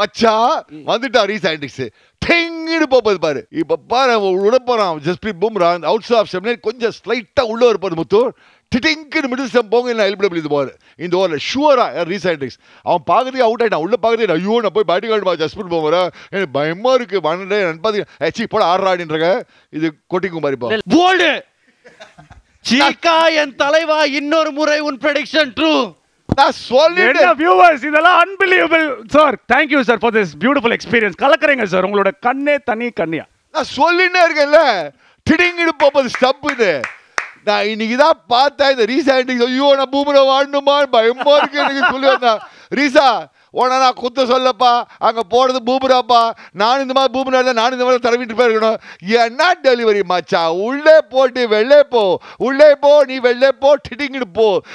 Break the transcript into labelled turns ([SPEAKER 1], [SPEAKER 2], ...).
[SPEAKER 1] மச்சா வந்துட்டா ரீசைண்டிக்ஸ் டெங்கின்னு போகுது பாரு. இப்ப பாரு விட போறான். ஜஸ்பிரீத் பும்ரா அவுட் ஆஃப் ஸ்டெப்னே கொஞ்சம் ஸ்லைட்டா உள்ள இருப்பாரு முத்து. டிடிங்க்குன்னு மிடில் ஸ்டெப் போங்க இல்லை எல்பிடபிள்யூ இது போவார். இந்த ஓவரில் ஷுவரா ரீசைண்டிக்ஸ் அவன் பார்க்கறதே அவுட் ஆயிட்டான். உள்ள பார்க்கறதே ஐயோ நான் போய் பேட்டிங் ஆடுமா ஜஸ்பிரீத் பும்ரா எனக்கு பயமா இருக்கு. வனடே பாத்தீங்க சி போட ஆடுறாடின்றங்க இது கொட்டி குமாரி
[SPEAKER 2] போல்டு சீக்கா என் தலைவா இன்னொரு முறை உன் ப்ரெடிக்ஷன் ட்ரூ
[SPEAKER 1] நான் சொல்லிட்டு.
[SPEAKER 3] வியூவர்ஸ் இதெல்லாம் unbelievable sir thank you sir for this beautiful experience கலக்குறீங்க sir உங்களோட கண்ணே தனி கண்ணியா.
[SPEAKER 1] நான் சொல்லினே இருக்கேன்ல. டிடிங்கிட்டு போப்பது ஸ்டப் இது. நான் இன்னைக்கு தான் பார்த்தேன் இந்த ரீசா ஐயோ நான் பூமியில் வாழணுமா? பயமா இருக்கு எனக்கு சொல்லி வந்தேன் ரீசா உன நான் குத்த சொல்லப்பா. அங்கே போகிறது பூமராப்பா. நான் இந்த மாதிரி இருந்தால் நான் இந்த மாதிரி தடவிட்டு போயிருக்கணும் என்ன டெலிவரி மச்சா உள்ளே போட்டு வெளிலே போ. உள்ளே போ நீ வெளிலே போ. டிடிங்கிட்டு போ.